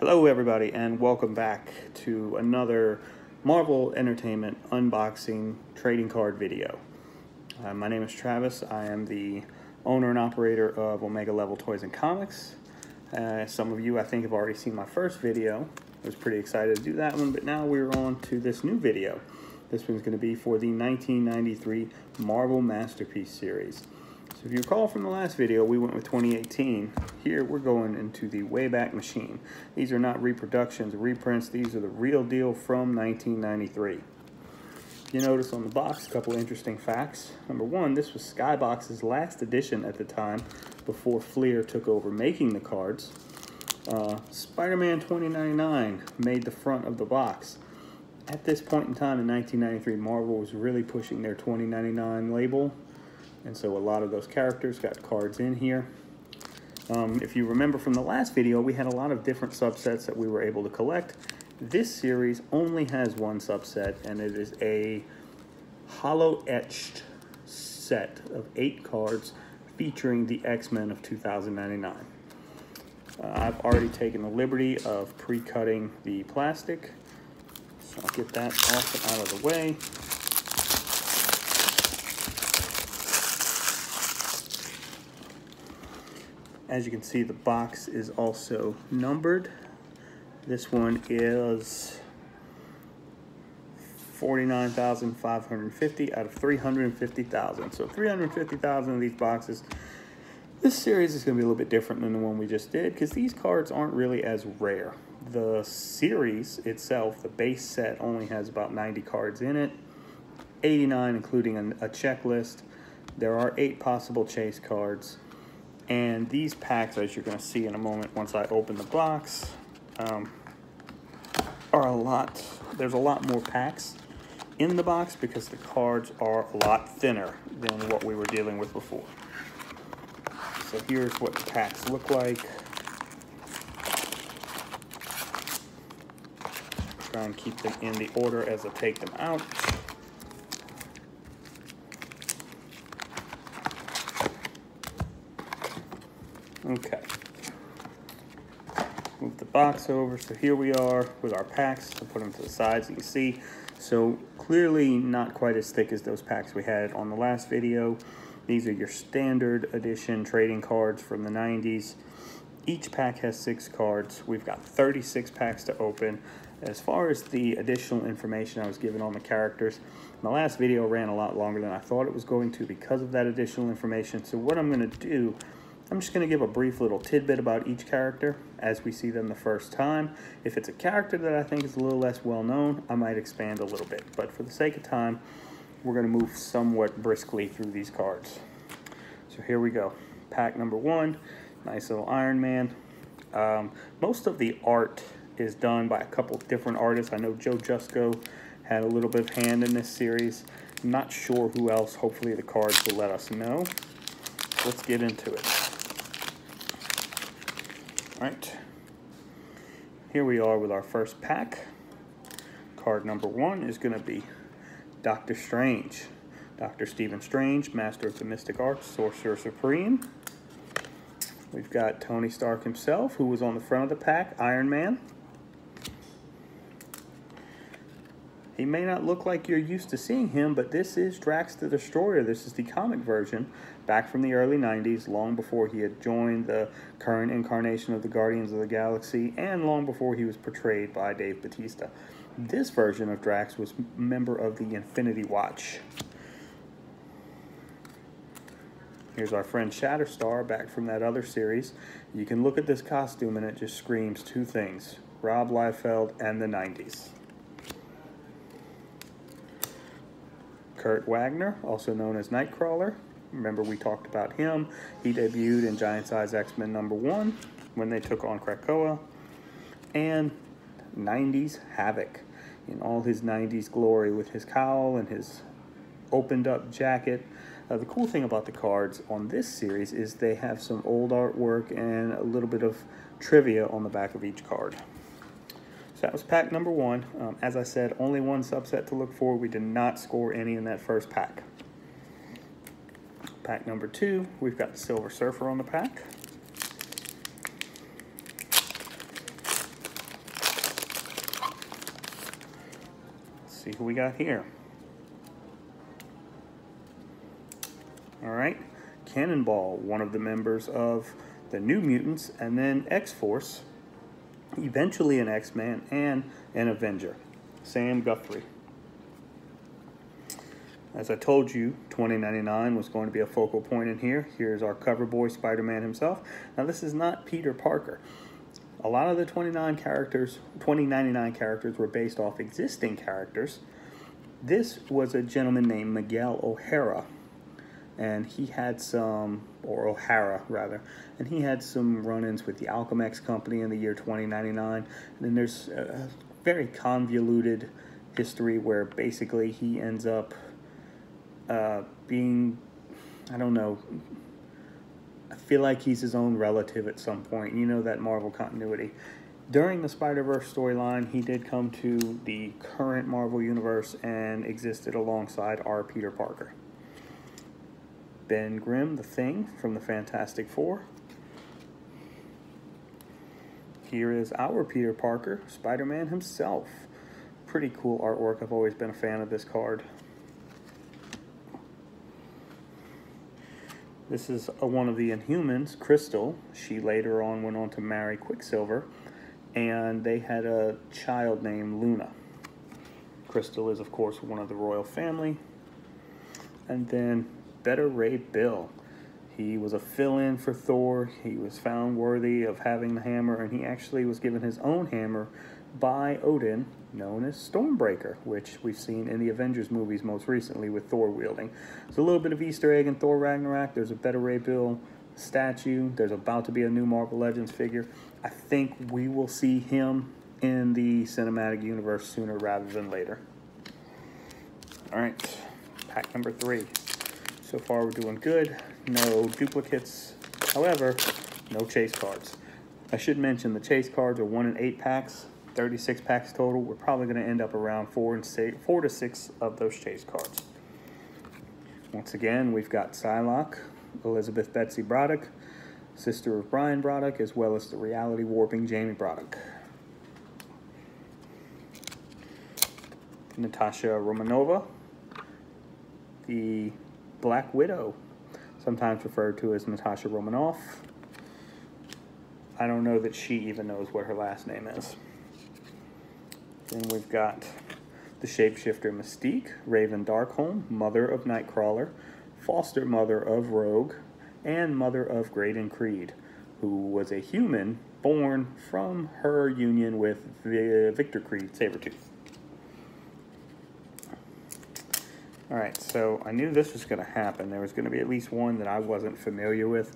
Hello, everybody, and welcome back to another Marvel Entertainment unboxing trading card video. Uh, my name is Travis. I am the owner and operator of Omega Level Toys and Comix. Uh, some of you, I think, have already seen my first video. I was pretty excited to do that one, but now we're on to this new video. This one's going to be for the 1993 Marvel Masterpiece series. If you recall from the last video, we went with 2018. Here, we're going into the Wayback Machine. These are not reproductions, reprints. These are the real deal from 1993. You notice on the box a couple interesting facts. Number one, this was Skybox's last edition at the time before Fleer took over making the cards. Uh, Spider-Man 2099 made the front of the box. At this point in time in 1993, Marvel was really pushing their 2099 label, and so a lot of those characters got cards in here. Um, if you remember from the last video, we had a lot of different subsets that we were able to collect. This series only has one subset, and it is a holo etched set of eight cards featuring the X-Men of 2099. Uh, I've already taken the liberty of pre-cutting the plastic, so I'll get that off and out of the way. As you can see, the box is also numbered. This one is 49,550 out of 350,000. So 350,000 of these boxes. This series is going to be a little bit different than the one we just did because these cards aren't really as rare. The series itself, the base set, only has about 90 cards in it, 89 including a, checklist. There are eight possible chase cards. And these packs, as you're going to see in a moment once I open the box, um, are a lot, there's a lot more packs in the box because the cards are a lot thinner than what we were dealing with before. So here's what the packs look like. Try and keep them in the order as I take them out. Okay. Move the box over. So here we are with our packs. I'll put them to the sides. You can see. So clearly not quite as thick as those packs we had on the last video. These are your standard edition trading cards from the 90s. Each pack has six cards. We've got 36 packs to open. As far as the additional information I was given on the characters, my last video ran a lot longer than I thought it was going to because of that additional information. So what I'm going to do I'm just going to give a brief little tidbit about each character as we see them the first time. If it's a character that I think is a little less well known, I might expand a little bit. But for the sake of time, we're going to move somewhat briskly through these cards. So here we go. Pack number one, nice little Iron Man. Um, most of the art is done by a couple different artists. I know Joe Jusko had a little bit of hand in this series. I'm not sure who else. Hopefully the cards will let us know. Let's get into it. All right. Here we are with our first pack. Card number one is going to be Doctor Strange. Dr. Stephen Strange, Master of the Mystic Arts, Sorcerer Supreme. We've got Tony Stark himself, who was on the front of the pack, Iron Man. He may not look like you're used to seeing him, but this is Drax the Destroyer. This is the comic version, back from the early 90s, long before he had joined the current incarnation of the Guardians of the Galaxy, and long before he was portrayed by Dave Batista. This version of Drax was a member of the Infinity Watch. Here's our friend Shatterstar back from that other series. You can look at this costume and it just screams two things, Rob Liefeld and the 90s. Kurt Wagner, also known as Nightcrawler. Remember we talked about him. He debuted in Giant Size X-Men number one when they took on Krakoa. And 90s Havoc in all his 90s glory with his cowl and his opened up jacket. Uh, the cool thing about the cards on this series is they have some old artwork and a little bit of trivia on the back of each card that was pack number one. Um, as I said, only one subset to look for. We did not score any in that first pack. Pack number two, we've got the Silver Surfer on the pack. Let's see who we got here. All right, Cannonball, one of the members of the New Mutants, and then X-Force, eventually an X-Man and an Avenger, Sam Guthrie. As I told you, 2099 was going to be a focal point in here. Here's our cover boy, Spider-Man himself. Now, this is not Peter Parker. A lot of the 29 characters, 2099 characters were based off existing characters. This was a gentleman named Miguel O'Hara, and he had some, or O'Hara rather, and he had some run-ins with the Alchemax company in the year 2099. And then there's a very convoluted history where basically he ends up uh, being, I don't know, I feel like he's his own relative at some point. You know that Marvel continuity. During the Spider Verse storyline, he did come to the current Marvel Universe and existed alongside our Peter Parker. Ben Grimm, the Thing from the Fantastic Four. Here is our Peter Parker, Spider Man himself. Pretty cool artwork. I've always been a fan of this card. This is a, one of the Inhumans, Crystal. She later on went on to marry Quicksilver, and they had a child named Luna. Crystal is, of course, one of the royal family. And then Beta Ray Bill. He was a fill in for Thor. He was found worthy of having the hammer, and he actually was given his own hammer by Odin, known as Stormbreaker, which we've seen in the Avengers movies most recently with Thor wielding. There's a little bit of Easter egg in Thor Ragnarok. There's a Beta Ray Bill statue. There's about to be a new Marvel Legends figure. I think we will see him in the cinematic universe sooner rather than later. All right, pack number three. So far, we're doing good. No duplicates. However, no chase cards. I should mention the chase cards are one in eight packs. 36 packs total. We're probably going to end up around four and six, four to six of those chase cards. Once again, we've got Psylocke, Elizabeth Betsy Braddock, sister of Brian Braddock, as well as the reality warping Jamie Braddock. Natasha Romanova, the Black Widow, sometimes referred to as Natasha Romanoff. I don't know that she even knows what her last name is. Then we've got the shapeshifter Mystique, Raven Darkholme, mother of Nightcrawler, foster mother of Rogue, and mother of Graydon Creed, who was a human born from her union with Victor Creed Sabretooth. Alright, so I knew this was going to happen. There was going to be at least one that I wasn't familiar with.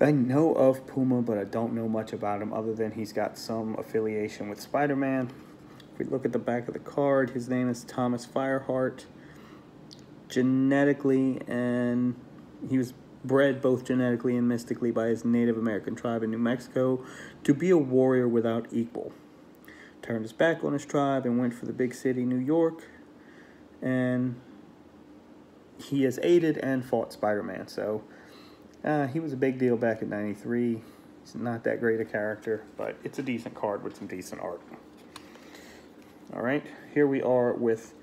I know of Puma, but I don't know much about him other than he's got some affiliation with Spider-Man. If we look at the back of the card, his name is Thomas Fireheart. Genetically, and he was bred both genetically and mystically by his Native American tribe in New Mexico to be a warrior without equal. Turned his back on his tribe and went for the big city, New York, and he has aided and fought Spider-Man. So uh, he was a big deal back in '93. He's not that great a character, but it's a decent card with some decent art. All right, here we are with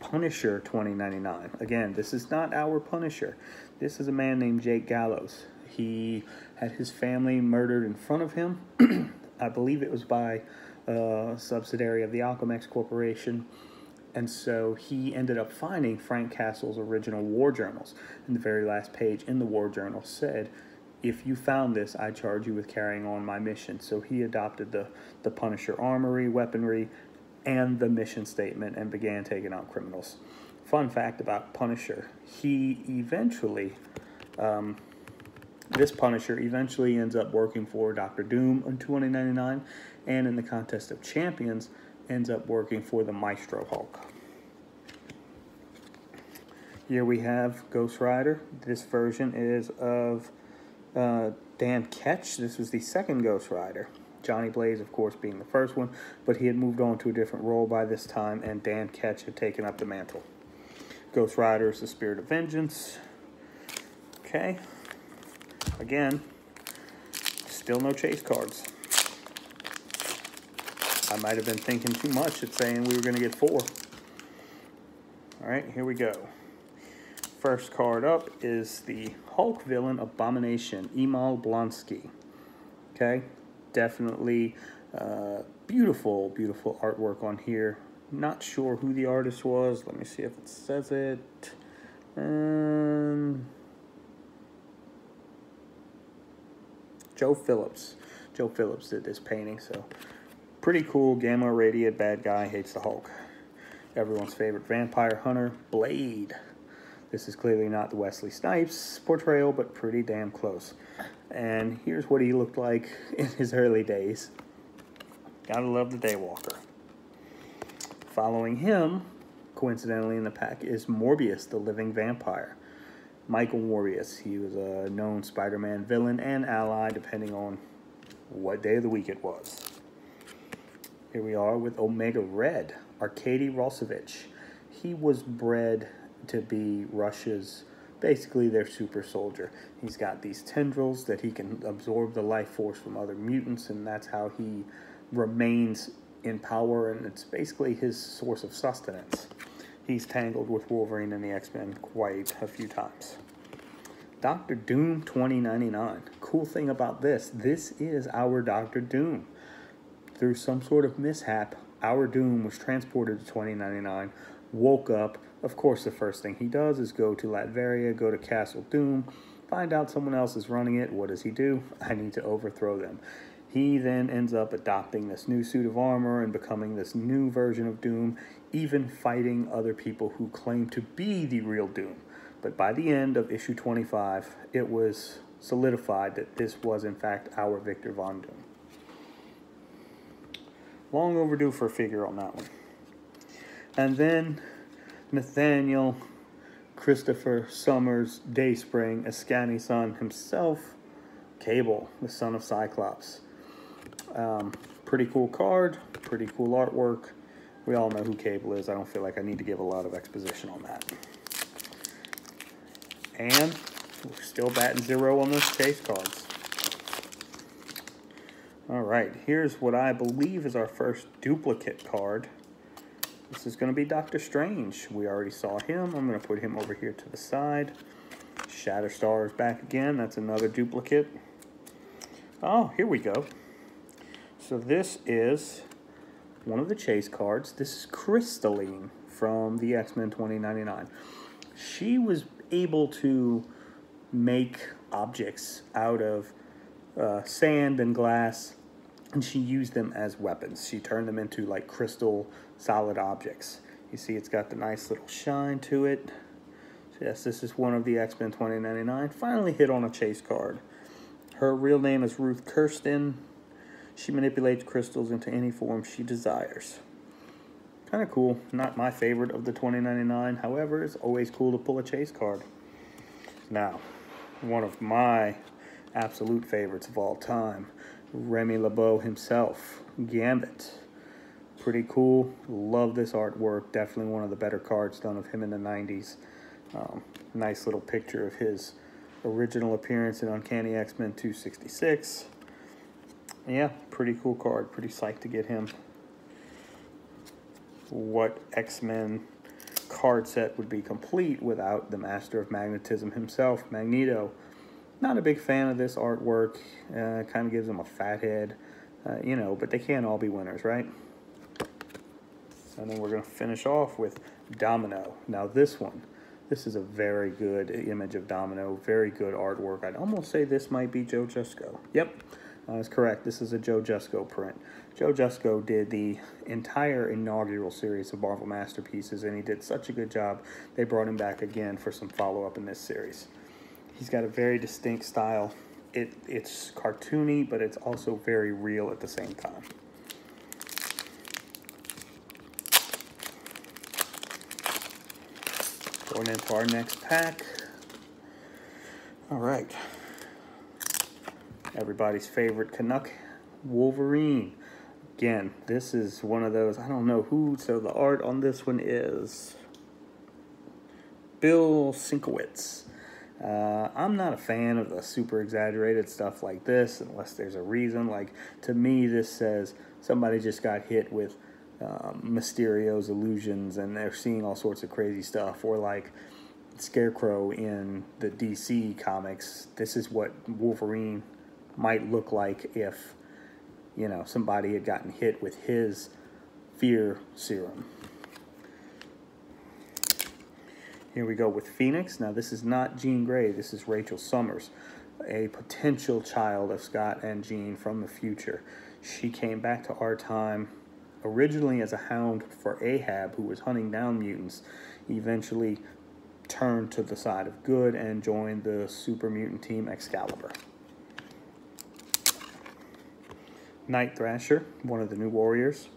Punisher 2099. Again, this is not our Punisher. This is a man named Jake Gallows. He had his family murdered in front of him. I believe it was by a subsidiary of the Alchemax Corporation. And so he ended up finding Frank Castle's original war journals. And the very last page in the war journal said, if you found this, I charge you with carrying on my mission. So he adopted the, the Punisher armory, weaponry, and the mission statement and began taking out criminals. Fun fact about Punisher he eventually, um, this Punisher eventually ends up working for Doctor Doom in 2099 and in the Contest of Champions ends up working for the Maestro Hulk. Here we have Ghost Rider. This version is of uh, Dan Ketch. This was the second Ghost Rider. Johnny Blaze, of course, being the first one, but he had moved on to a different role by this time, and Dan Ketch had taken up the mantle. Ghost Rider is the spirit of vengeance. Okay. Again, still no chase cards. I might have been thinking too much at saying we were going to get four. All right, here we go. First card up is the Hulk villain Abomination, Emil Blonsky. Okay, definitely uh, beautiful, beautiful artwork on here. Not sure who the artist was. Let me see if it says it. Um, Joe Phillips. Joe Phillips did this painting, so pretty cool. Gamma radiated bad guy hates the Hulk. Everyone's favorite vampire hunter, Blade. This is clearly not the Wesley Snipes portrayal, but pretty damn close. And here's what he looked like in his early days. Gotta love the Daywalker. Following him, coincidentally in the pack, is Morbius, the living vampire. Michael Morbius. He was a known Spider-Man villain and ally, depending on what day of the week it was. Here we are with Omega Red, Arkady Rossovich. He was bred to be Russia's, basically their super soldier. He's got these tendrils that he can absorb the life force from other mutants, and that's how he remains in power, and it's basically his source of sustenance. He's tangled with Wolverine and the X-Men quite a few times. Doctor Doom 2099. Cool thing about this, this is our Doctor Doom. Through some sort of mishap, our Doom was transported to 2099, woke up. Of course, the first thing he does is go to Latveria, go to Castle Doom, find out someone else is running it. What does he do? I need to overthrow them. He then ends up adopting this new suit of armor and becoming this new version of Doom, even fighting other people who claim to be the real Doom. But by the end of issue 25, it was solidified that this was in fact our Victor Von Doom. Long overdue for a figure on that one. And then Nathaniel Christopher Summers Dayspring, Askani son himself, Cable, the son of Cyclops. Um, pretty cool card, pretty cool artwork. We all know who Cable is. I don't feel like I need to give a lot of exposition on that. And we're still batting zero on those chase cards. All right, here's what I believe is our first duplicate card. This is going to be Doctor Strange. We already saw him. I'm going to put him over here to the side. Shatterstar is back again. That's another duplicate. Oh, here we go. So this is one of the chase cards. This is Crystalline from the X-Men 2099. She was able to make objects out of uh, sand and glass, and she used them as weapons. She turned them into like crystal solid objects. You see it's got the nice little shine to it. So yes, this is one of the X-Men 2099. Finally hit on a chase card. Her real name is Ruth Kirsten. She manipulates crystals into any form she desires. Kind of cool. Not my favorite of the 2099. However, it's always cool to pull a chase card. Now, one of my absolute favorites of all time, Remy LeBeau himself, Gambit. Pretty cool. Love this artwork. Definitely one of the better cards done of him in the 90s. Um, nice little picture of his original appearance in Uncanny X-Men 266 yeah, pretty cool card. Pretty psyched to get him. What X-Men card set would be complete without the Master of Magnetism himself, Magneto. Not a big fan of this artwork. Uh, kind of gives them a fat head. Uh, you know, but they can't all be winners, right? And then we're going to finish off with Domino. Now this one, this is a very good image of Domino. Very good artwork. I'd almost say this might be Joe Jusko. Yep. That's correct. This is a Joe Jusko print. Joe Jusko did the entire inaugural series of Marvel Masterpieces, and he did such a good job, they brought him back again for some follow-up in this series. He's got a very distinct style. It, it's cartoony, but it's also very real at the same time. Going into our next pack. All right everybody's favorite Canuck, Wolverine. Again, this is one of those, I don't know who, so the art on this one is Bill Sienkiewicz. Uh, I'm not a fan of the super exaggerated stuff like this unless there's a reason. Like, to me, this says somebody just got hit with um, Mysterio's illusions, and they're seeing all sorts of crazy stuff. Or like Scarecrow in the DC comics, this is what Wolverine might look like if you know somebody had gotten hit with his fear serum. Here we go with Phoenix. Now, this is not Jean Grey, this is Rachel Summers, a potential child of Scott and Jean from the future. She came back to our time originally as a hound for Ahab, who was hunting down mutants, eventually turned to the side of good and joined the super mutant team Excalibur. Night Thrasher, one of the new warriors.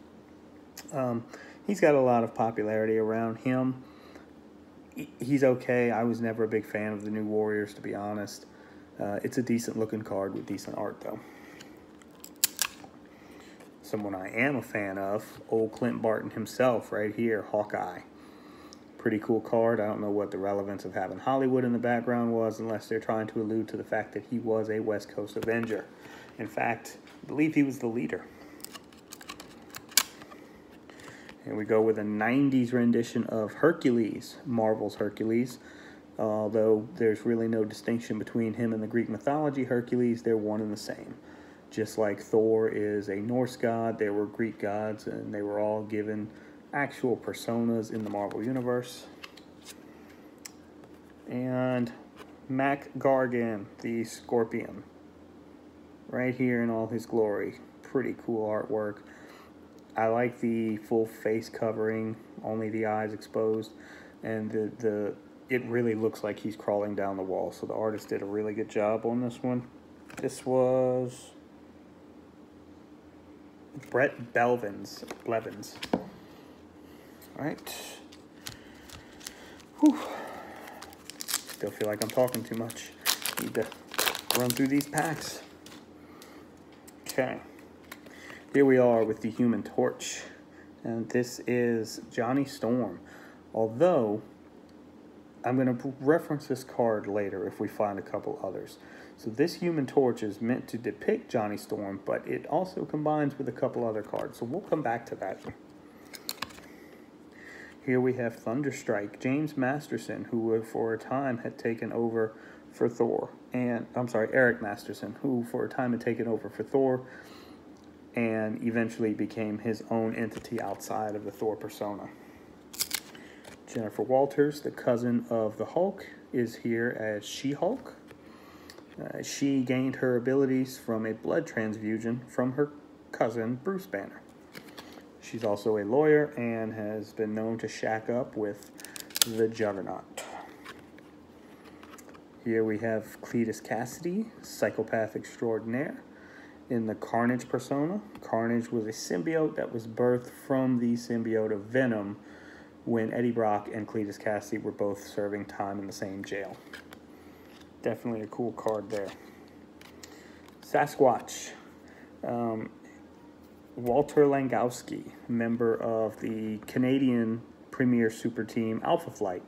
Um, he's got a lot of popularity around him he's okay. I was never a big fan of the new Warriors, to be honest. Uh, it's a decent looking card with decent art, though. Someone I am a fan of, old Clint Barton himself, right here, Hawkeye. Pretty cool card. I don't know what the relevance of having Hollywood in the background was, unless they're trying to allude to the fact that he was a West Coast Avenger. In fact, I believe he was the leader. Here we go with a 90s rendition of Hercules, Marvel's Hercules. Although there's really no distinction between him and the Greek mythology Hercules, they're one and the same. Just like Thor is a Norse god, there were Greek gods, and they were all given actual personas in the Marvel Universe. And Mac Gargan, the Scorpion, right here in all his glory. Pretty cool artwork. I like the full face covering, only the eyes exposed, and the, the it really looks like he's crawling down the wall. So the artist did a really good job on this one. This was Brett Belvins. Blevins. All right. Whew. Still feel like I'm talking too much. Need to run through these packs. Okay. Here we are with the Human Torch, and this is Johnny Storm. Although, I'm going to reference this card later if we find a couple others. So this Human Torch is meant to depict Johnny Storm, but it also combines with a couple other cards, so we'll come back to that. Here we have Thunderstrike, James Masterson, who for a time had taken over for Thor, and I'm sorry, Eric Masterson, who for a time had taken over for Thor, and eventually became his own entity outside of the Thor persona. Jennifer Walters, the cousin of the Hulk, is here as She-Hulk. Uh, she gained her abilities from a blood transfusion from her cousin, Bruce Banner. She's also a lawyer and has been known to shack up with the Juggernaut. Here we have Cletus Kasady, psychopath extraordinaire in the Carnage persona. Carnage was a symbiote that was birthed from the symbiote of Venom when Eddie Brock and Cletus Kasady were both serving time in the same jail. Definitely a cool card there. Sasquatch. Um, Walter Langowski, member of the Canadian premier super team Alpha Flight.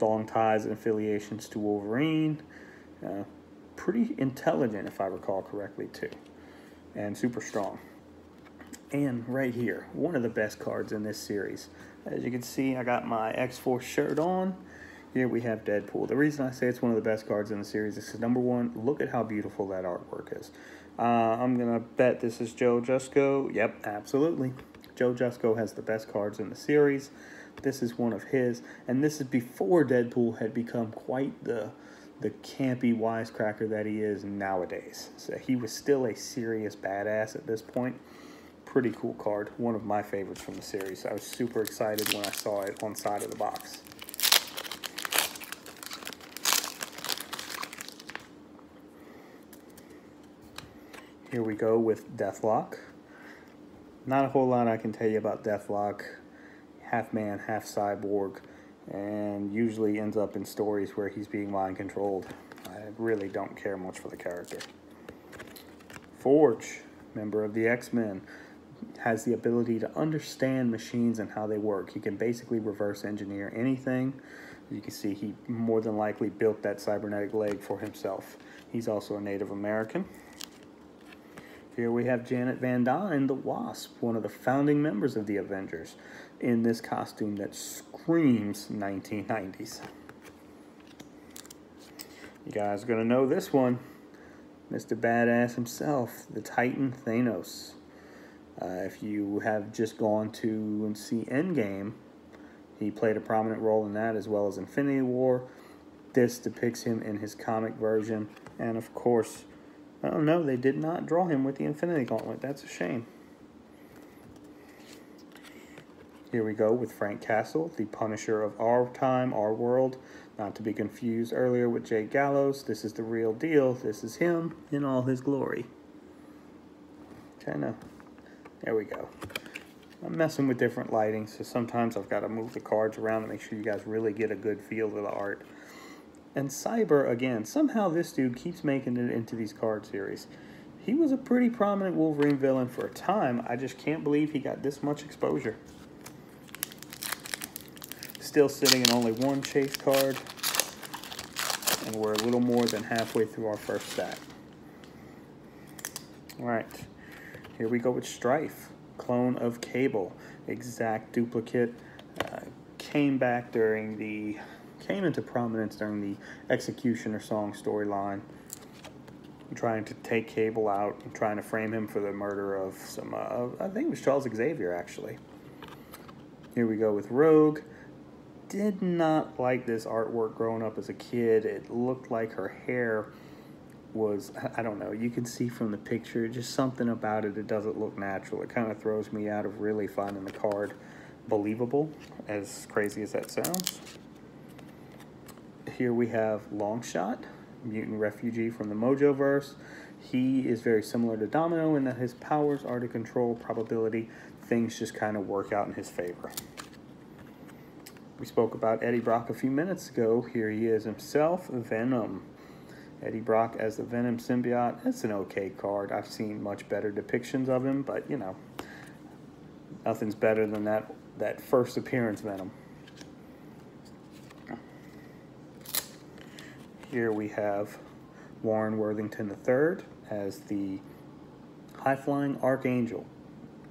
Long ties and affiliations to Wolverine. Uh, pretty intelligent, if I recall correctly, too, and super strong. And right here, one of the best cards in this series. As you can see, I got my X-Force shirt on. Here we have Deadpool. The reason I say it's one of the best cards in the series is number one, look at how beautiful that artwork is. Uh, I'm going to bet this is Joe Jusko. Yep, absolutely. Joe Jusko has the best cards in the series. This is one of his. And this is before Deadpool had become quite the the campy wisecracker that he is nowadays. So he was still a serious badass at this point. Pretty cool card. One of my favorites from the series. I was super excited when I saw it on side of the box. Here we go with Deathlok. Not a whole lot I can tell you about Deathlok. Half man, half cyborg and usually ends up in stories where he's being mind controlled. I really don't care much for the character. Forge, member of the X-Men, has the ability to understand machines and how they work. He can basically reverse engineer anything. You can see he more than likely built that cybernetic leg for himself. He's also a Native American. Here we have Janet Van Dyne, the Wasp, one of the founding members of the Avengers, in this costume that screams 1990s. You guys are going to know this one. Mr. Badass himself, the Titan Thanos. Uh, if you have just gone to and see Endgame, he played a prominent role in that as well as Infinity War. This depicts him in his comic version. And of course, oh no, they did not draw him with the Infinity Gauntlet. That's a shame. Here we go with Frank Castle, the Punisher of our time, our world. Not to be confused earlier with Jay Gallows. This is the real deal. This is him in all his glory. Kind of. There we go. I'm messing with different lighting, so sometimes I've got to move the cards around to make sure you guys really get a good feel of the art. And Cyber, again, somehow this dude keeps making it into these card series. He was a pretty prominent Wolverine villain for a time. I just can't believe he got this much exposure. Still sitting in only one chase card. And we're a little more than halfway through our first stack. All right, here we go with Strife, clone of Cable, exact duplicate. Uh, came back during the came into prominence during the Executioner song storyline, trying to take Cable out and trying to frame him for the murder of some, uh, I think it was Charles Xavier actually. Here we go with Rogue. Did not like this artwork growing up as a kid. It looked like her hair was, I don't know, you can see from the picture, just something about it, it doesn't look natural. It kind of throws me out of really finding the card believable, as crazy as that sounds here we have Longshot, mutant refugee from the Mojoverse. He is very similar to Domino in that his powers are to control probability. Things just kind of work out in his favor. We spoke about Eddie Brock a few minutes ago. Here he is himself, Venom. Eddie Brock as the Venom symbiote. It's an okay card. I've seen much better depictions of him, but you know, nothing's better than that that first appearance Venom. Here we have Warren Worthington III as the high-flying Archangel.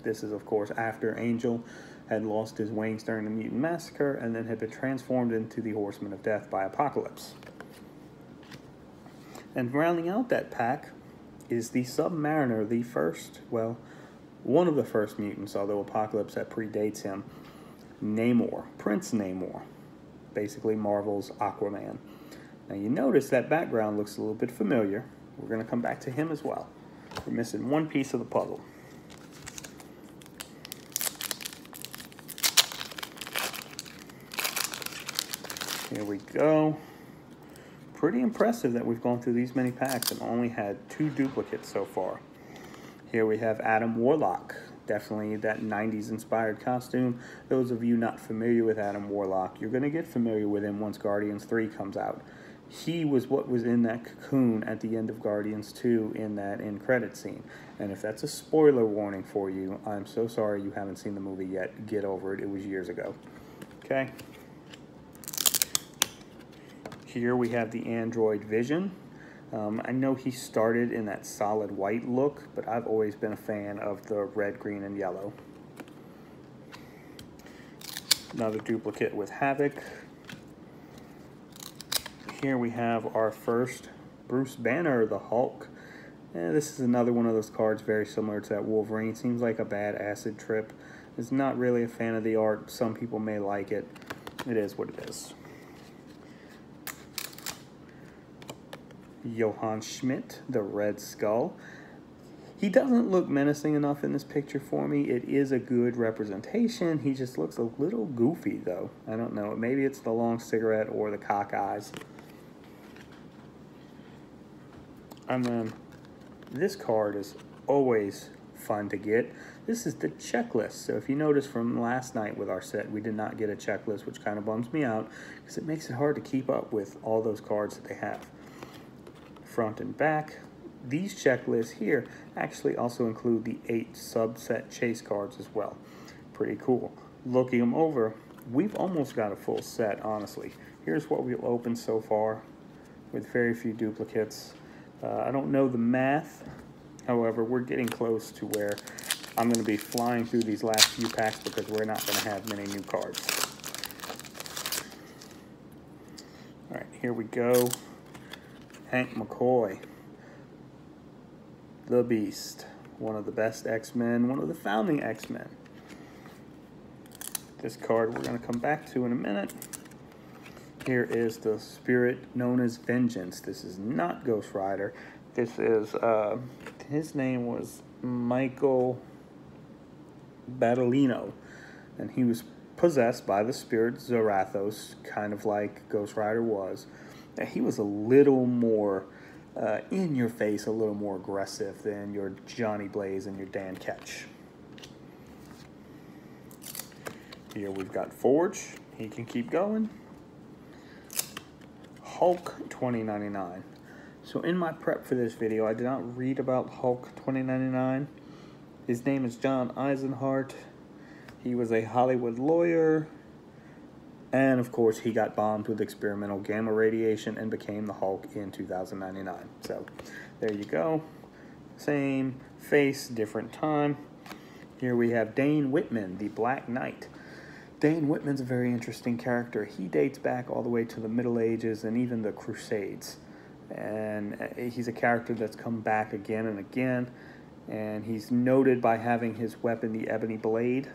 This is, of course, after Angel had lost his wings during the Mutant Massacre and then had been transformed into the Horseman of Death by Apocalypse. And rounding out that pack is the Submariner, the first, well, one of the first mutants, although Apocalypse that predates him, Namor, Prince Namor, basically Marvel's Aquaman. Now you notice that background looks a little bit familiar. We're going to come back to him as well. We're missing one piece of the puzzle. Here we go. Pretty impressive that we've gone through these many packs and only had two duplicates so far. Here we have Adam Warlock. Definitely that 90s inspired costume. Those of you not familiar with Adam Warlock, you're going to get familiar with him once Guardians 3 comes out he was what was in that cocoon at the end of Guardians 2 in that end credit scene. And if that's a spoiler warning for you, I'm so sorry you haven't seen the movie yet. Get over it. It was years ago. Okay? Here we have the Android Vision. Um, I know he started in that solid white look, but I've always been a fan of the red, green, and yellow. Another duplicate with Havoc here we have our first Bruce Banner, the Hulk. And this is another one of those cards very similar to that Wolverine. Seems like a bad acid trip. Is not really a fan of the art. Some people may like it. It is what it is. Johann Schmidt, the Red Skull. He doesn't look menacing enough in this picture for me. It is a good representation. He just looks a little goofy, though. I don't know. Maybe it's the long cigarette or the cock eyes. And then this card is always fun to get. This is the checklist. So if you notice from last night with our set, we did not get a checklist, which kind of bums me out because it makes it hard to keep up with all those cards that they have. Front and back. These checklists here actually also include the eight subset chase cards as well. Pretty cool. Looking them over, we've almost got a full set, honestly. Here's what we've opened so far with very few duplicates. Uh, I don't know the math However, we're getting close to where I'm going to be flying through these last few packs because we're not going to have many new cards. All right, here we go. Hank McCoy. The Beast. One of the best X-Men, one of the founding X-Men. This card we're going to come back to in a minute. Here is the spirit known as Vengeance. This is not Ghost Rider. This is, uh, his name was Michael Badilino, and he was possessed by the spirit Zarathos, kind of like Ghost Rider was. And he was a little more uh, in your face, a little more aggressive than your Johnny Blaze and your Dan Ketch. Here we've got Forge. He can keep going. Hulk 2099. So in my prep for this video, I did not read about Hulk 2099. His name is John Eisenhart. He was a Hollywood lawyer. And of course, he got bombed with experimental gamma radiation and became the Hulk in 2099. So there you go. Same face, different time. Here we have Dane Whitman, the Black Knight. Dane Whitman's a very interesting character. He dates back all the way to the Middle Ages and even the Crusades. And uh, he's a character that's come back again and again. And he's noted by having his weapon, the Ebony Blade.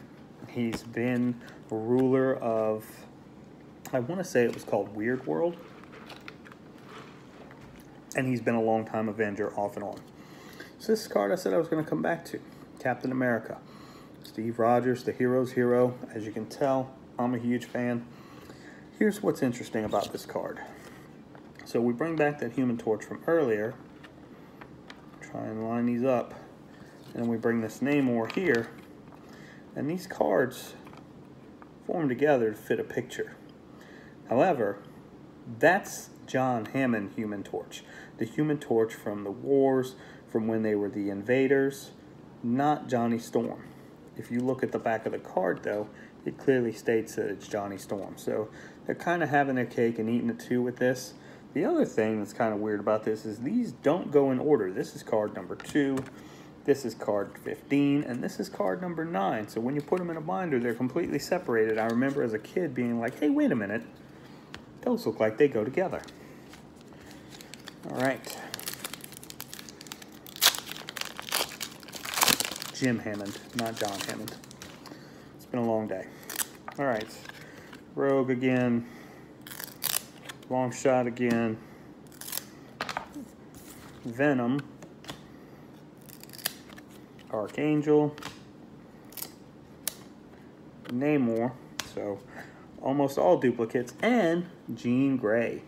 He's been ruler of, I want to say it was called Weird World. And he's been a long time Avenger off and on. So this card I said I was going to come back to. Captain America. Steve Rogers, the hero's hero. As you can tell, I'm a huge fan. Here's what's interesting about this card. So we bring back that Human Torch from earlier. Try and line these up. And we bring this Namor here. And these cards form together to fit a picture. However, that's John Hammond Human Torch. The Human Torch from the wars, from when they were the invaders, not Johnny Storm. If you look at the back of the card, though, it clearly states that it's Johnny Storm. So they're kind of having their cake and eating it too with this. The other thing that's kind of weird about this is these don't go in order. This is card number two, this is card 15, and this is card number nine. So when you put them in a binder, they're completely separated. I remember as a kid being like, hey, wait a minute. Those look like they go together. All right. Jim Hammond, not John Hammond. It's been a long day. All right. Rogue again. Long shot again. Venom. Archangel. Namor. So almost all duplicates. And Jean Grey.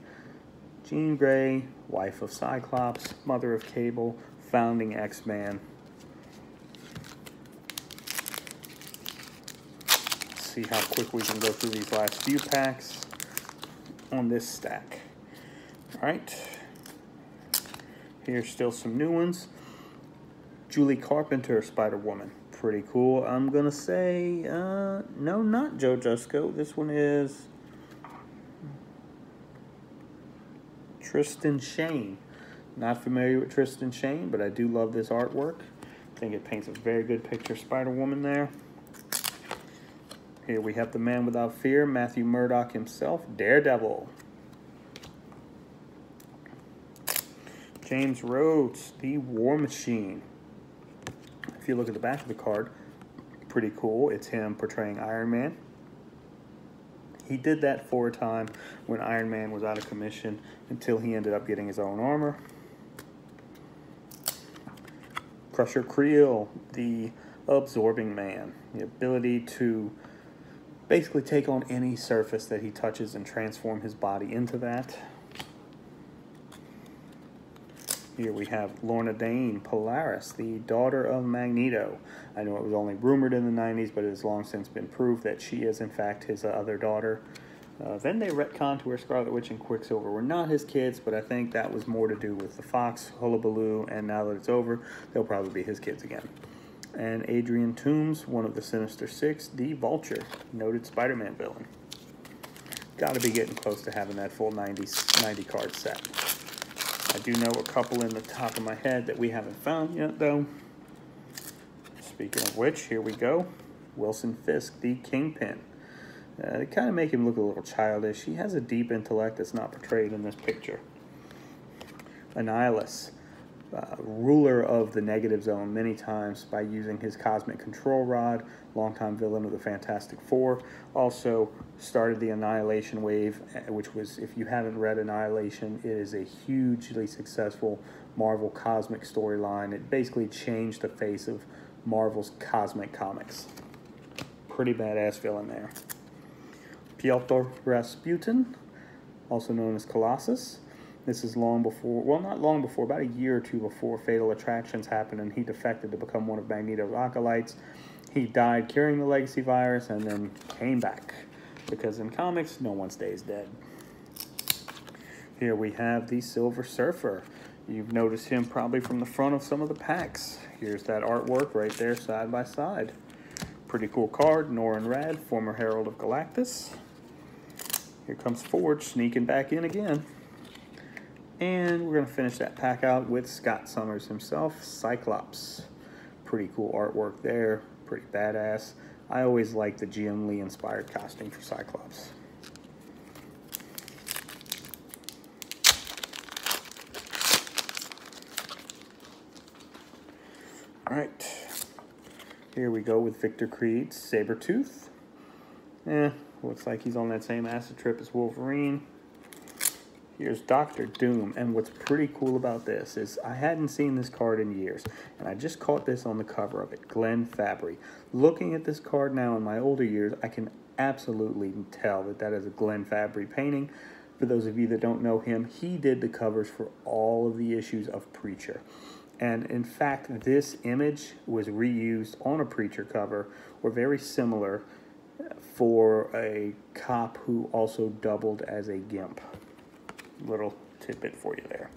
Jean Grey, wife of Cyclops, mother of Cable, founding X-Man. see how quick we can go through these last few packs on this stack. All right. Here's still some new ones. Julie Carpenter, Spider-Woman. Pretty cool. I'm going to say, uh, no, not Joe Jusko. This one is Tristan Shane. Not familiar with Tristan Shane, but I do love this artwork. I think it paints a very good picture of Spider-Woman there. Here we have the man without fear, Matthew Murdock himself, Daredevil. James Rhodes, the War Machine. If you look at the back of the card, pretty cool. It's him portraying Iron Man. He did that for a time when Iron Man was out of commission until he ended up getting his own armor. Crusher Creel, the Absorbing Man. The ability to basically take on any surface that he touches and transform his body into that. Here we have Lorna Dane, Polaris, the daughter of Magneto. I know it was only rumored in the 90s, but it has long since been proved that she is, in fact, his other daughter. Uh, then they retconned to where Scarlet Witch and Quicksilver were not his kids, but I think that was more to do with the Fox hullabaloo, and now that it's over, they'll probably be his kids again and Adrian Toomes, one of the Sinister Six, the Vulture, noted Spider-Man villain. Got to be getting close to having that full 90, 90 card set. I do know a couple in the top of my head that we haven't found yet, though. Speaking of which, here we go. Wilson Fisk, the Kingpin. Uh, they kind of make him look a little childish. He has a deep intellect that's not portrayed in this picture. Annihilus, uh, ruler of the negative zone many times by using his cosmic control rod, longtime villain of the Fantastic Four. Also started the Annihilation wave, uh, which was, if you haven't read Annihilation, it is a hugely successful Marvel cosmic storyline. It basically changed the face of Marvel's cosmic comics. Pretty badass villain there. Pyotr Rasputin, also known as Colossus. This is long before, well, not long before, about a year or two before Fatal Attractions happened, and he defected to become one of Magneto's acolytes. He died curing the legacy virus and then came back. Because in comics, no one stays dead. Here we have the Silver Surfer. You've noticed him probably from the front of some of the packs. Here's that artwork right there side by side. Pretty cool card, Norrin Radd, former Herald of Galactus. Here comes Forge sneaking back in again. And we're to finish that pack out with Scott Summers himself, Cyclops. Pretty cool artwork there, pretty badass. I always like the Jim Lee inspired costume for Cyclops. All right, here we go with Victor Creed's Sabretooth. Eh, Looks like he's on that same acid trip as Wolverine. Here's Doctor Doom, and what's pretty cool about this is I hadn't seen this card in years, and I just caught this on the cover of it, Glenn Fabry. Looking at this card now in my older years, I can absolutely tell that that is a Glenn Fabry painting. For those of you that don't know him, he did the covers for all of the issues of Preacher. And in fact, this image was reused on a Preacher cover, or very similar, for a cop who also doubled as a gimp. Little tidbit for you there.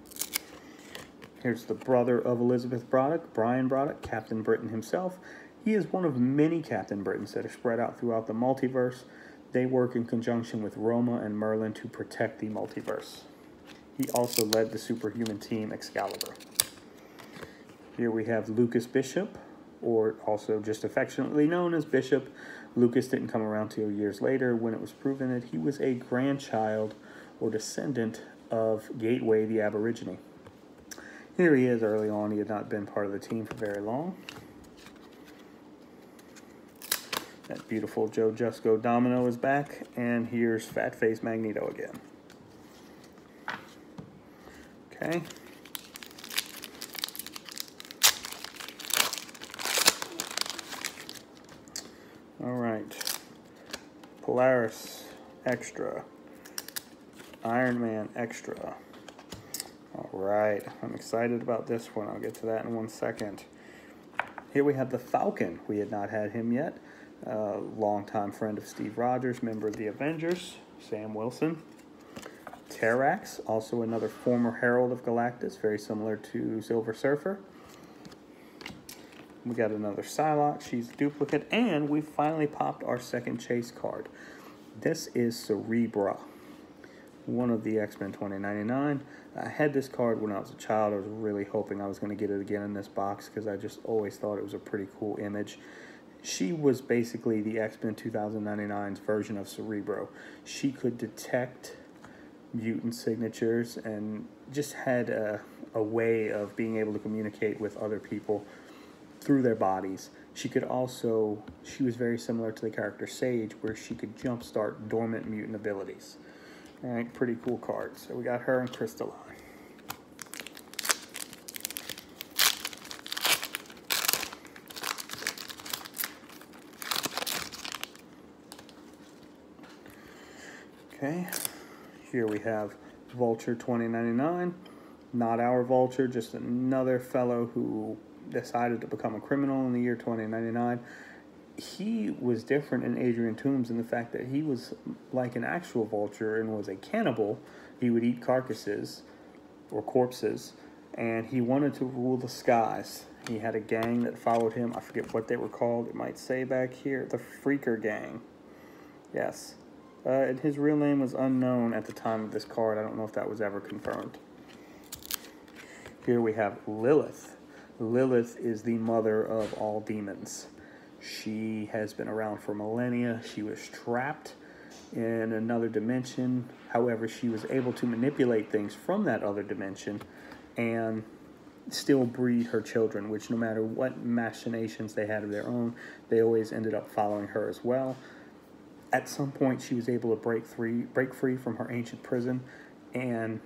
Here's the brother of Elizabeth Braddock, Brian Braddock, Captain Britain himself. He is one of many Captain Britains that are spread out throughout the multiverse. They work in conjunction with Roma and Merlin to protect the multiverse. He also led the superhuman team Excalibur. Here we have Lucas Bishop, or also just affectionately known as Bishop, Lucas didn't come around till years later when it was proven that he was a grandchild or descendant of Gateway the Aborigine. Here he is early on. He had not been part of the team for very long. That beautiful Joe Jusko Domino is back, and here's Fat Face Magneto again. Okay. All right. Polaris Extra. Iron Man Extra. All right, I'm excited about this one. I'll get to that in one second. Here we have the Falcon. We had not had him yet. Uh, longtime friend of Steve Rogers, member of the Avengers, Sam Wilson. Terrax, also another former Herald of Galactus, very similar to Silver Surfer. We got another Psylocke, she's a duplicate, and we finally popped our second chase card. This is Cerebra, one of the X-Men 2099. I had this card when I was a child. I was really hoping I was going to get it again in this box because I just always thought it was a pretty cool image. She was basically the X-Men 2099's version of Cerebro. She could detect mutant signatures and just had a, a way of being able to communicate with other people through their bodies. She could also, she was very similar to the character Sage, where she could jumpstart dormant mutant abilities. Right, pretty cool card. So we got her and Crystalline. Okay, here we have Vulture 2099. Not our Vulture, just another fellow who decided to become a criminal in the year 2099 he was different in Adrian Toomes in the fact that he was like an actual vulture and was a cannibal. He would eat carcasses or corpses, and he wanted to rule the skies. He had a gang that followed him. I forget what they were called. It might say back here the Freaker Gang. Yes. Uh, and his real name was unknown at the time of this card. I don't know if that was ever confirmed. Here we have Lilith. Lilith is the mother of all demons. She has been around for millennia. She was trapped in another dimension. However, she was able to manipulate things from that other dimension and still breed her children, which no matter what machinations they had of their own, they always ended up following her as well. At some point, she was able to break free, break free from her ancient prison and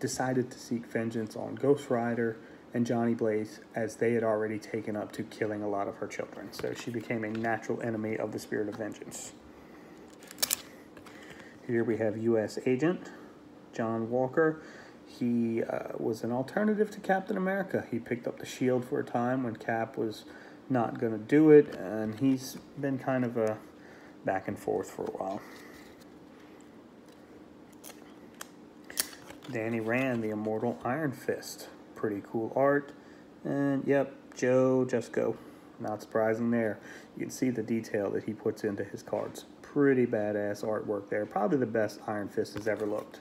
decided to seek vengeance on Ghost Rider and Johnny Blaze as they had already taken up to killing a lot of her children. So she became a natural enemy of the spirit of vengeance. Here we have U.S. Agent John Walker. He uh, was an alternative to Captain America. He picked up the shield for a time when Cap was not going to do it, and he's been kind of a back and forth for a while. Danny Rand, the immortal Iron Fist pretty cool art. And yep, Joe Jusko. Not surprising there. You can see the detail that he puts into his cards. Pretty badass artwork there. Probably the best Iron Fist has ever looked.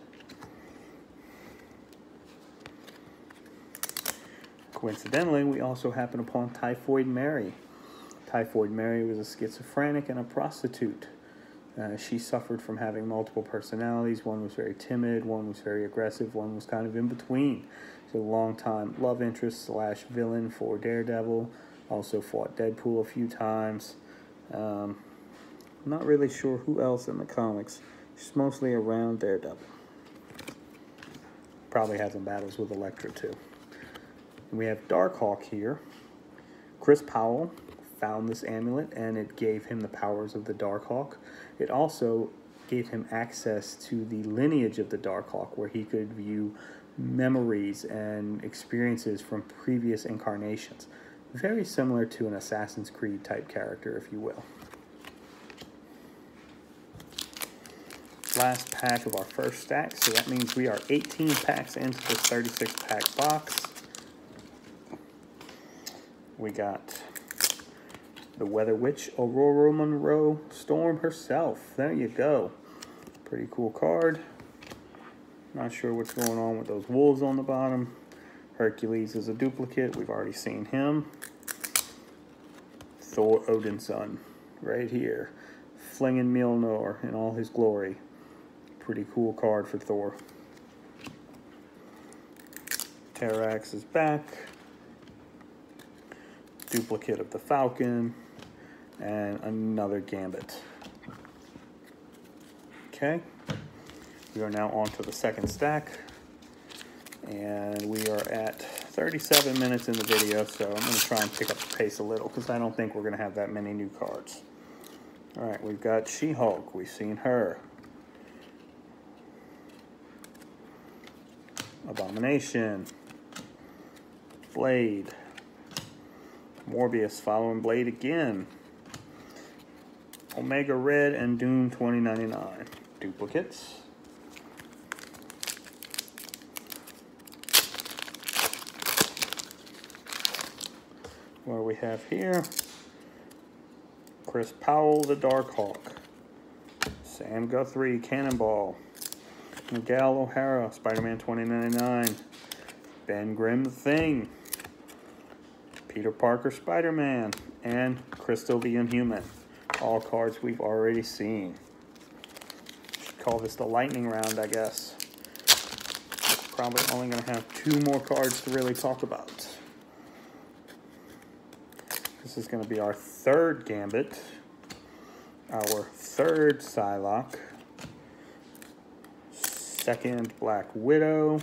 Coincidentally, we also happen upon Typhoid Mary. Typhoid Mary was a schizophrenic and a prostitute. Uh, she suffered from having multiple personalities. One was very timid, one was very aggressive, one was kind of in between a long-time love interest slash villain for Daredevil. Also fought Deadpool a few times. Um, I'm not really sure who else in the comics. She's mostly around Daredevil. Probably had some battles with Elektra too. And we have Darkhawk here. Chris Powell found this amulet and it gave him the powers of the Darkhawk. It also gave him access to the lineage of the Darkhawk where he could view memories and experiences from previous incarnations. Very similar to an Assassin's Creed type character, if you will. Last pack of our first stack, so that means we are 18 packs into this 36 pack box. We got the Weather Witch, Ororo Munroe Storm herself. There you go. Pretty cool card. Not sure what's going on with those wolves on the bottom. Hercules is a duplicate. We've already seen him. Thor Odinson right here. Flinging Mjolnir in all his glory. Pretty cool card for Thor. Terrax is back. Duplicate of the Falcon. And another Gambit. Okay. We are now on to the second stack. And we are at 37 minutes in the video, so I'm going to try and pick up the pace a little because I don't think we're going to have that many new cards. All right, we've got She-Hulk. We've seen her. Abomination. Blade. Morbius following Blade again. Omega Red and Doom 2099. Duplicates. where we have here Chris Powell, the Darkhawk, Sam Guthrie, Cannonball, Miguel O'Hara, Spider-Man 2099, Ben Grimm, The Thing, Peter Parker, Spider-Man, and Crystal the Inhuman. All cards we've already seen. Call this the lightning round, I guess. Probably only going to have two more cards to really talk about. This is going to be our third Gambit, our third Psylocke, second Black Widow,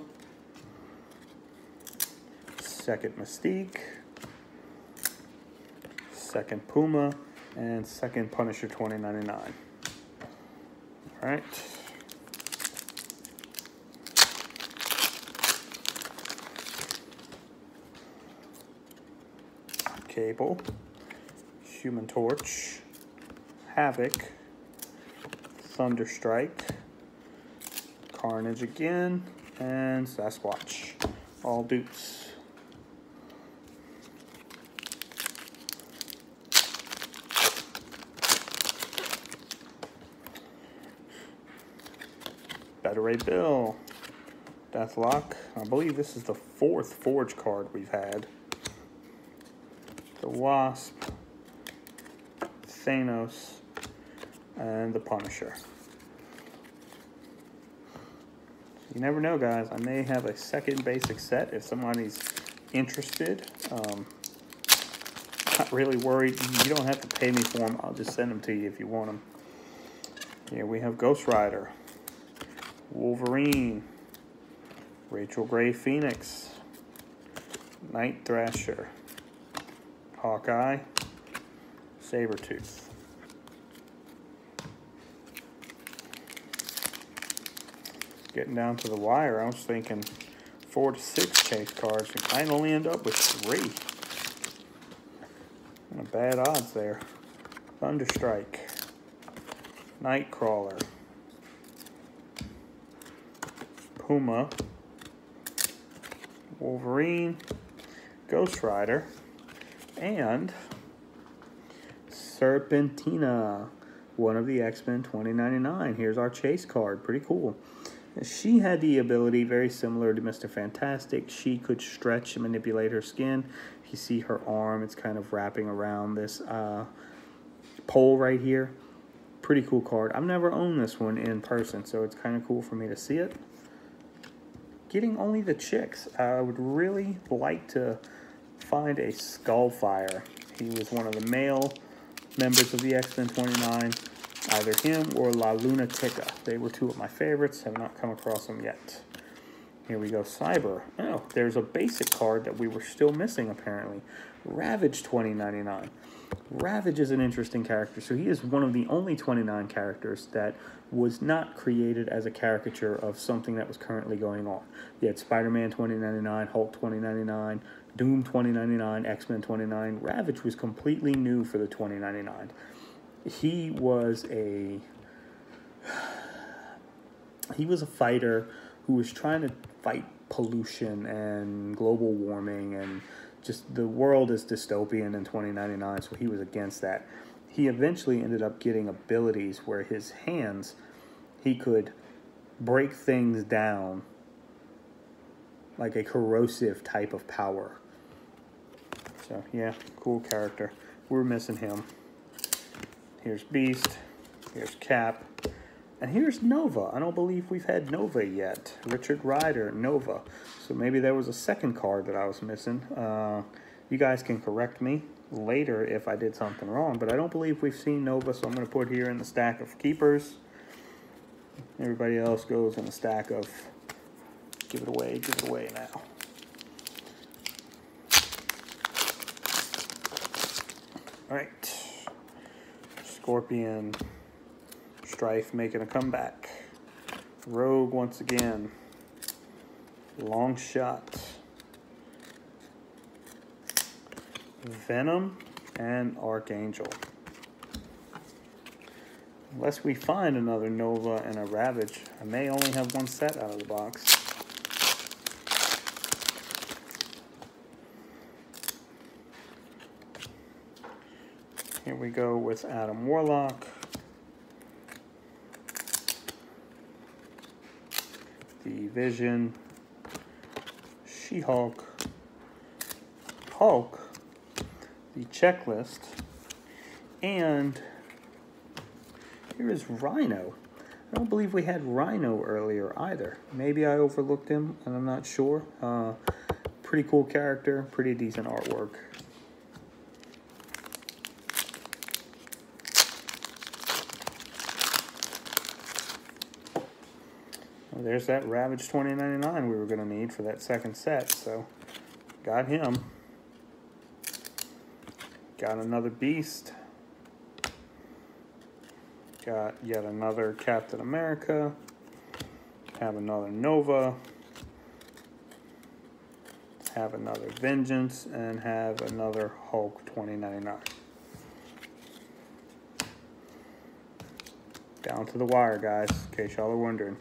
second Mystique, second Puma, and second Punisher 2099. All right. Cable, Human Torch, Havoc, Thunderstrike, Carnage again, and Sasquatch. All dupes. Ray Bill, Deathlok. I believe this is the fourth Forge card we've had. The Wasp, Thanos, and the Punisher. You never know, guys. I may have a second basic set if somebody's interested. Um, not really worried. You don't have to pay me for them. I'll just send them to you if you want them. Here we have Ghost Rider, Wolverine, Rachel Grey Phoenix, Night Thrasher, Hawkeye, Sabretooth. Getting down to the wire, I was thinking four to six chase cards. We might only end up with three. bad odds there. Thunderstrike, Nightcrawler, Puma, Wolverine, Ghost Rider, and Serpentina, one of the X-Men 2099. Here's our chase card. Pretty cool. She had the ability, very similar to Mr. Fantastic. She could stretch and manipulate her skin. You see her arm, it's kind of wrapping around this uh, pole right here. Pretty cool card. I've never owned this one in person, so it's kind of cool for me to see it getting only the chicks. I would really like to find a Skullfire. He was one of the male members of the X-Men 29. Either him or La Lunatica. They were two of my favorites. Have not come across them yet. Here we go, Cyber. Oh, there's a basic card that we were still missing, apparently. Ravage 2099. Ravage is an interesting character. So he is one of the only 29 characters that was not created as a caricature of something that was currently going on. You had Spider-Man 2099, Hulk 2099, Doom 2099, X-Men 29. Ravage was completely new for the 2099. He was a he was a fighter who was trying to fight pollution and global warming and just the world is dystopian in 2099 so he was against that. He eventually ended up getting abilities where his hands he could break things down like a corrosive type of power. So yeah cool character. We're missing him. Here's beast. Here's cap and here's Nova. I don't believe we've had Nova yet. Richard Ryder, Nova. So maybe there was a second card that I was missing. Uh, you guys can correct me later if I did something wrong, but I don't believe we've seen Nova, so I'm going to put here in the stack of keepers. Everybody else goes in the stack of give it away, give it away now. All right. Scorpion. Strife making a comeback. Rogue once again. Long shot. Venom and Archangel. Unless we find another Nova and a Ravage, I may only have one set out of the box. Here we go with Adam Warlock. the Vision, She-Hulk, Hulk, the checklist, and here is Rhino. I don't believe we had Rhino earlier either. Maybe I overlooked him, and I'm not sure. Uh, pretty cool character, pretty decent artwork. There's that Ravage 2099 we were going to need for that second set. So, got him. Got another Beast. Got yet another Captain America. Have another Nova. Have another Vengeance. And have another Hulk 2099. Down to the wire, guys, in case y'all are wondering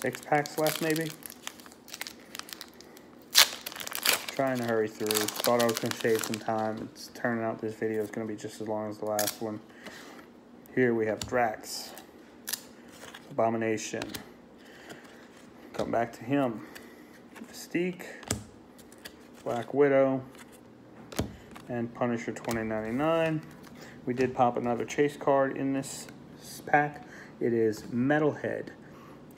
six packs left maybe. Trying to hurry through. Thought I was going to save some time. It's turning out this video is going to be just as long as the last one. Here we have Drax. Abomination. come back to him. Mystique, Black Widow, and Punisher 2099. We did pop another chase card in this pack. It is Metalhead.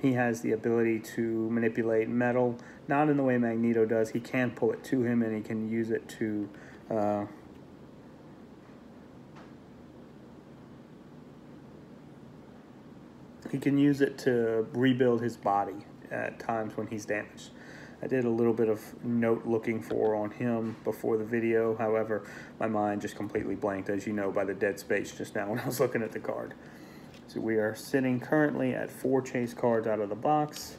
He has the ability to manipulate metal, not in the way Magneto does. He can pull it to him and he can use it to uh, he can use it to rebuild his body at times when he's damaged. I did a little bit of note looking for on him before the video. However, my mind just completely blanked, as you know, by the dead space just now when I was looking at the card. So we are sitting currently at four chase cards out of the box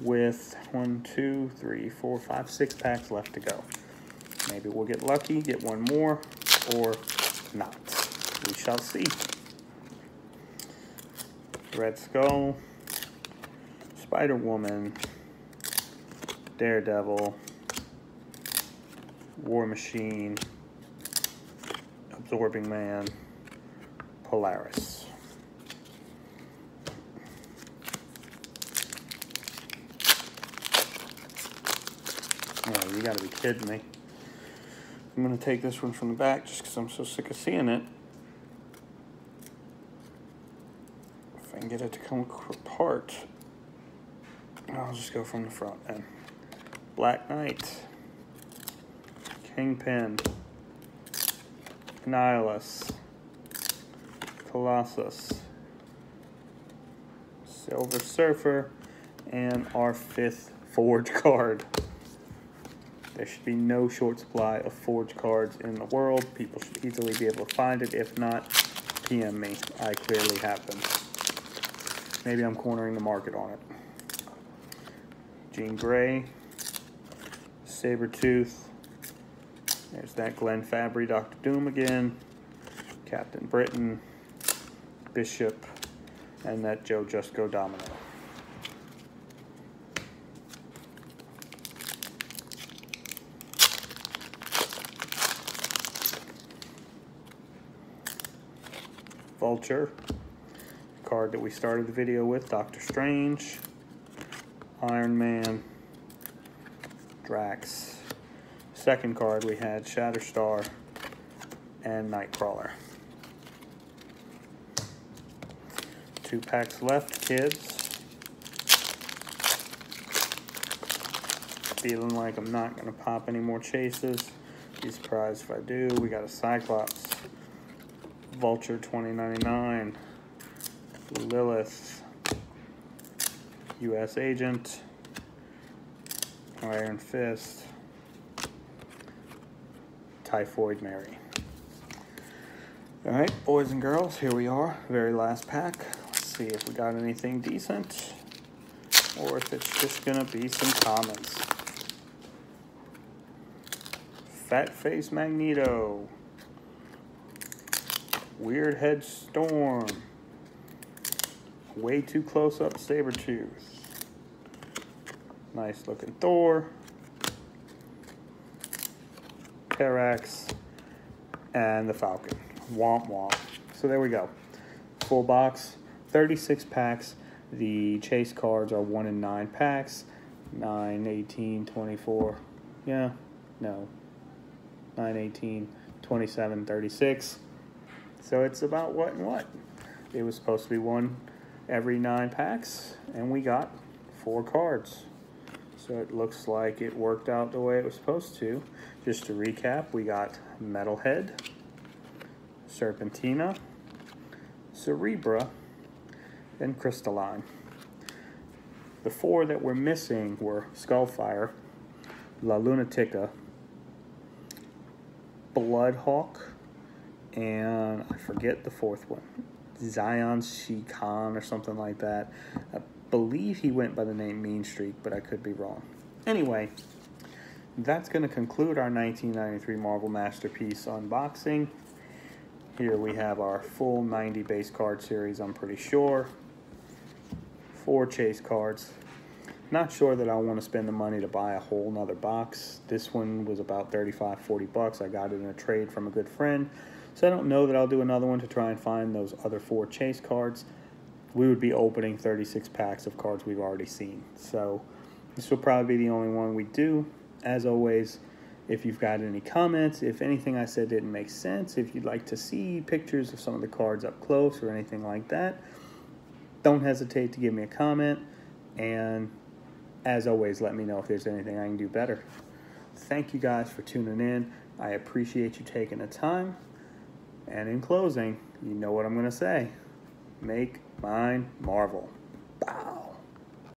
with one, two, three, four, five, six packs left to go. Maybe we'll get lucky, get one more, or not. We shall see. Red Skull, Spider-Woman, Daredevil, War Machine, Absorbing Man, Polaris. Oh, you gotta be kidding me. I'm gonna take this one from the back just because I'm so sick of seeing it. If I can get it to come apart, I'll just go from the front then. Black Knight, Kingpin, Annihilus, Colossus, Silver Surfer, and our fifth Forge card. There should be no short supply of Forge cards in the world. People should easily be able to find it. If not, PM me. I clearly have them. Maybe I'm cornering the market on it. Jean Grey, Sabretooth. There's that Glenn Fabry, Doctor Doom again. Captain Britain, Bishop, and that Joe Jusko Domino. Vulture, card that we started the video with, Doctor Strange, Iron Man, Drax. Second card we had Shatterstar and Nightcrawler. Two packs left, kids. Feeling like I'm not going to pop any more chases. Be surprised if I do. We got a Cyclops, Vulture 2099, Lilith, U.S. Agent, Iron Fist, Typhoid Mary. All right, boys and girls, here we are, very last pack. Let's see if we got anything decent or if it's just gonna be some comments. Fat Face Magneto. Weird Head Storm. Way too close up Saber Sabretooth. Nice looking Thor. Terrax. And the Falcon. Womp womp. So there we go. Full box. 36 packs. The chase cards are 1 in 9 packs. 9, 18, 24. Yeah, no. 9, 18, 27, 36. So it's about what and what. It was supposed to be one every nine packs, and we got four cards. So it looks like it worked out the way it was supposed to. Just to recap, we got Metalhead, Serpentina, Cerebra, and Crystalline. The four that were missing were Skullfire, La Lunatica, Bloodhawk, and I forget the fourth one. Zion Shikan or something like that. I believe he went by the name Mean Streak, but I could be wrong. Anyway, that's going to conclude our 1993 Marvel Masterpiece unboxing. Here we have our full 90 base card series, I'm pretty sure. Four chase cards. Not sure that I want to spend the money to buy a whole nother box. This one was about 35, 40 bucks. I got it in a trade from a good friend. So I don't know that I'll do another one to try and find those other four chase cards. We would be opening 36 packs of cards we've already seen. So This will probably be the only one we do. As always, if you've got any comments, if anything I said didn't make sense, if you'd like to see pictures of some of the cards up close or anything like that, don't hesitate to give me a comment. And as always, let me know if there's anything I can do better. Thank you guys for tuning in. I appreciate you taking the time. And in closing, you know what I'm going to say. Make mine marvel. Bow.